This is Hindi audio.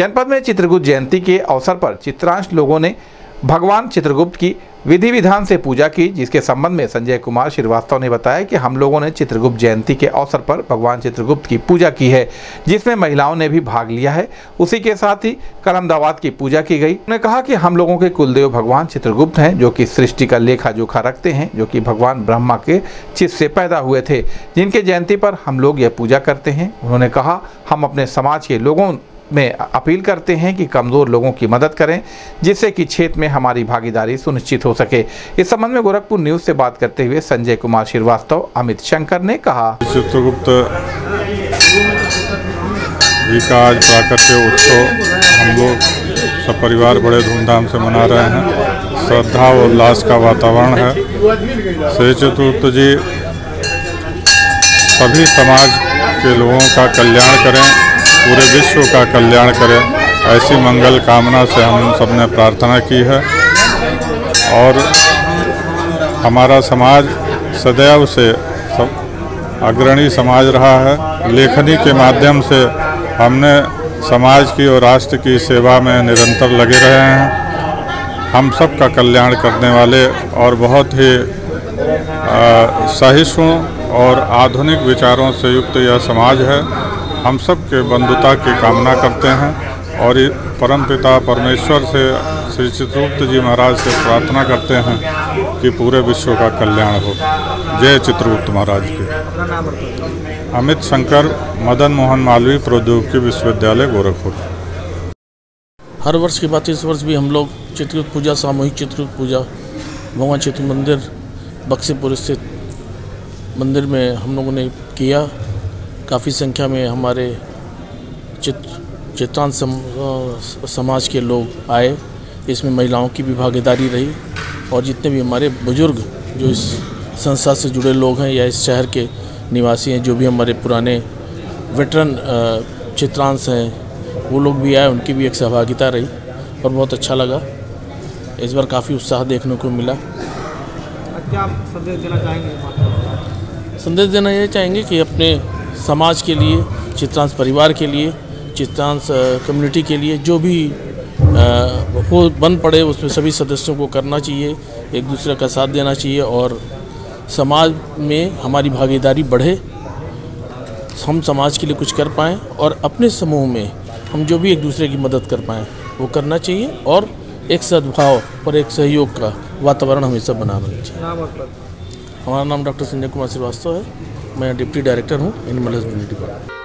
जनपद में चित्रगुप्त जयंती के अवसर पर चित्रांश लोगों ने भगवान चित्रगुप्त की विधि विधान से पूजा की, जिसके संबंध में संजय कुमार श्रीवास्तव ने बताया कि हम लोगों ने चित्रगुप्त जयंती के अवसर पर भगवान चित्रगुप्त की पूजा की है, जिसमें महिलाओं ने भी भाग लिया है। उसी के साथ ही कलम दावात की पूजा की गई। उन्होंने कहा कि हम लोगों के कुलदेव भगवान चित्रगुप्त हैं, जो कि सृष्टि का लेखा जोखा रखते हैं, जो कि भगवान ब्रह्मा के चित्त से पैदा हुए थे। जिनके जयंती पर हम लोग यह पूजा करते हैं। उन्होंने कहा, हम अपने समाज के लोगों में अपील करते हैं कि कमज़ोर लोगों की मदद करें, जिससे कि क्षेत्र में हमारी भागीदारी सुनिश्चित हो सके। इस संबंध में गोरखपुर न्यूज़ से बात करते हुए संजय कुमार श्रीवास्तव, अमित शंकर ने कहा। चित्रगुप्त का आज प्राकट्य उत्सव हम लोग सब परिवार बड़े धूमधाम से मना रहे हैं। श्रद्धा और उल्लास का वातावरण है। श्री चित्रगुप्त जी, सभी समाज के लोगों का कल्याण करें। पूरे विश्व का कल्याण करें, ऐसी मंगल कामना से हम सबने प्रार्थना की है। और हमारा समाज सदैव से सब अग्रणी समाज रहा है। लेखनी के माध्यम से हमने समाज की और राष्ट्र की सेवा में निरंतर लगे रहे हैं। हम सब का कल्याण करने वाले और बहुत ही सहिष्णु और आधुनिक विचारों से युक्त यह समाज है। हम सब के बंधुता की कामना करते हैं और परम पिता परमेश्वर से श्री चित्रगुप्त जी महाराज से प्रार्थना करते हैं कि पूरे विश्व का कल्याण हो। जय चित्रगुप्त महाराज की। अमित शंकर, मदन मोहन मालवीय प्रौद्योगिकी विश्वविद्यालय गोरखपुर। हर वर्ष की बात, इस वर्ष भी हम लोग चित्रगुप्त पूजा, सामूहिक चित्रगुप्त पूजा, भगवान चित्र मंदिर, बक्सीपुर स्थित मंदिर में हम लोगों ने किया। काफ़ी संख्या में हमारे चित्र चित्रांत सम, समाज के लोग आए। इसमें महिलाओं की भी भागीदारी रही और जितने भी हमारे बुज़ुर्ग जो इस संस्था से जुड़े लोग हैं या इस शहर के निवासी हैं जो भी हमारे पुराने वेटरन चित्रांश हैं वो लोग भी आए उनकी भी एक सहभागिता रही और बहुत अच्छा लगा। इस बार काफ़ी उत्साह देखने को मिला। क्या संदेश देना चाहेंगे संदेश देना ये चाहेंगे कि अपने समाज के लिए चित्रांश परिवार के लिए चित्रांश कम्युनिटी के लिए जो भी हो बन पड़े उसमें सभी सदस्यों को करना चाहिए एक दूसरे का साथ देना चाहिए और समाज में हमारी भागीदारी बढ़े हम समाज के लिए कुछ कर पाएँ और अपने समूह में हम जो भी एक दूसरे की मदद कर पाएँ वो करना चाहिए और एक सद्भाव और एक सहयोग का वातावरण हमेशा बनाना चाहिए। हमारा नाम डॉक्टर संजय कुमार श्रीवास्तव है। मैं डिप्टी डायरेक्टर हूँ एनिमल हस्बेंड्री डिपार्टमेंट